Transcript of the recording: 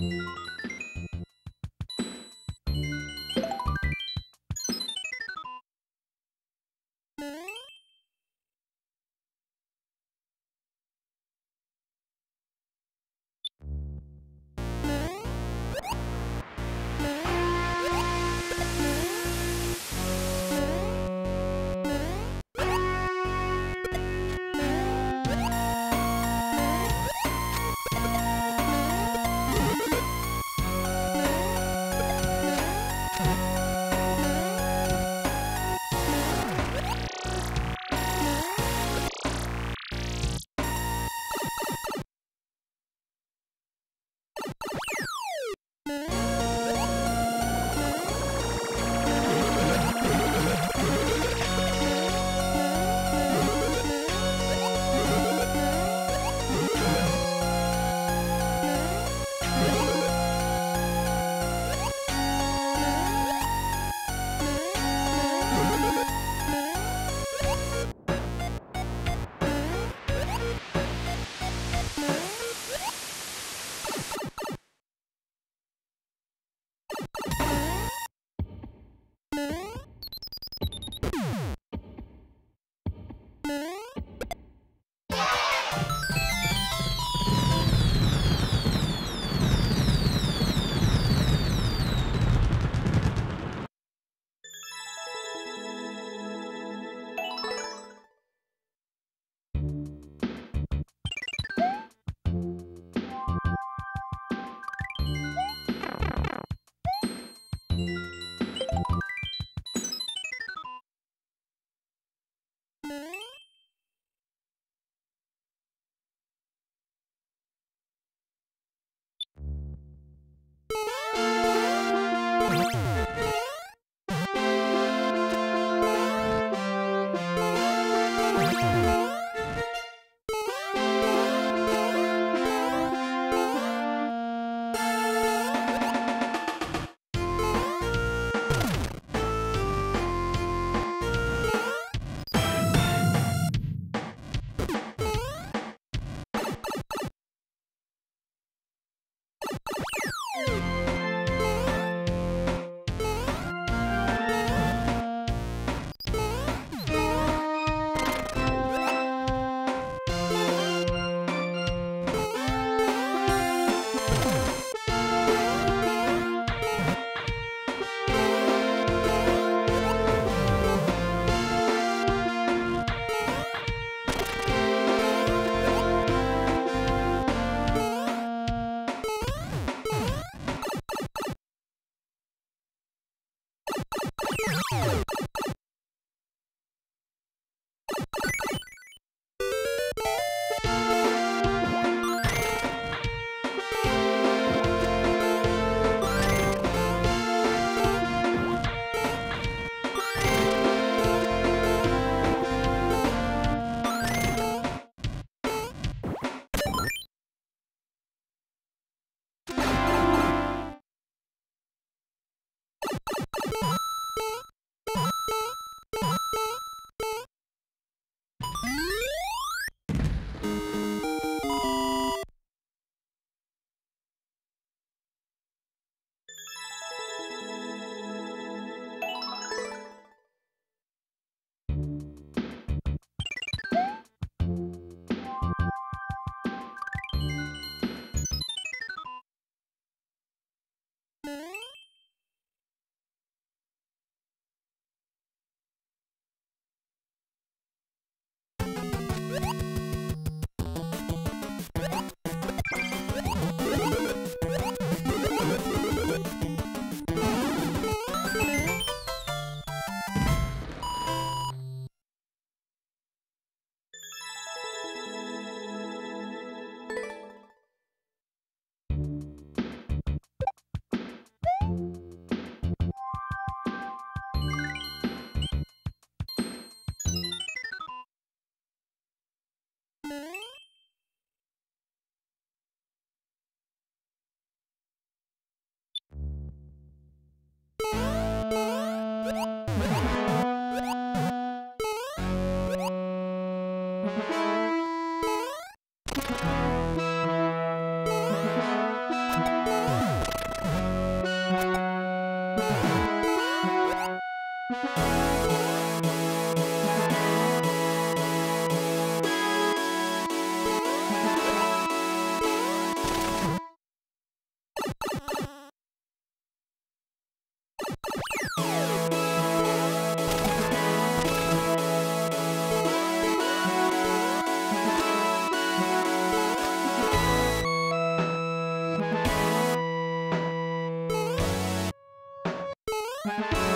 you Bye.